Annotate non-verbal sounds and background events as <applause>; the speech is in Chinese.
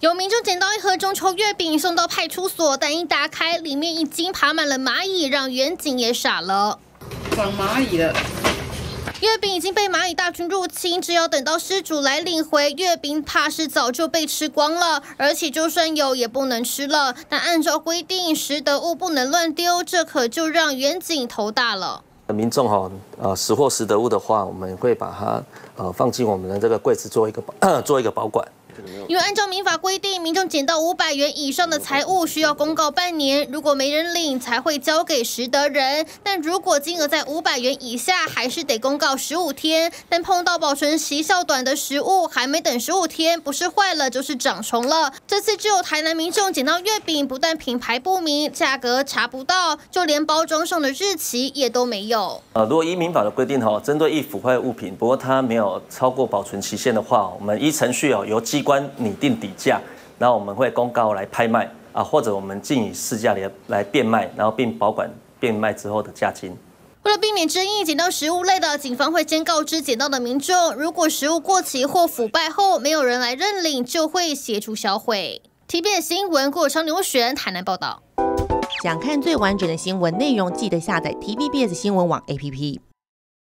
有民众捡到一盒中秋月饼送到派出所，但一打开，里面已经爬满了蚂蚁，让远警也傻了。长蚂蚁了。月饼已经被蚂蚁大军入侵，只要等到失主来领回月饼，怕是早就被吃光了。而且就算有，也不能吃了。但按照规定，拾得物不能乱丢，这可就让远景头大了。民众哈，呃，拾获拾得物的话，我们会把它呃放进我们的这个柜子做一个 <coughs> 做一个保管。因为按照民法规定，民众捡到五百元以上的财物需要公告半年，如果没人领才会交给拾得人。但如果金额在五百元以下，还是得公告十五天。但碰到保存时效短的食物，还没等十五天，不是坏了就是长虫了。这次只有台南民众捡到月饼，不但品牌不明，价格查不到，就连包装上的日期也都没有。呃，如果依民法的规定哈，针对易腐坏物品，不过它没有超过保存期限的话，我们依程序哦，由机关。拟定底价，然后我们会公告来拍卖啊，或者我们进以市价来来变卖，然后并保管变卖之后的价金。为了避免争议，捡到食物类的，警方会先告知捡到的民众，如果食物过期或腐败后没有人来认领，就会协助销毁。TBS 新闻过程牛选台南报道。想看最完整的新闻内容，记得下载 TBS 新闻网 APP。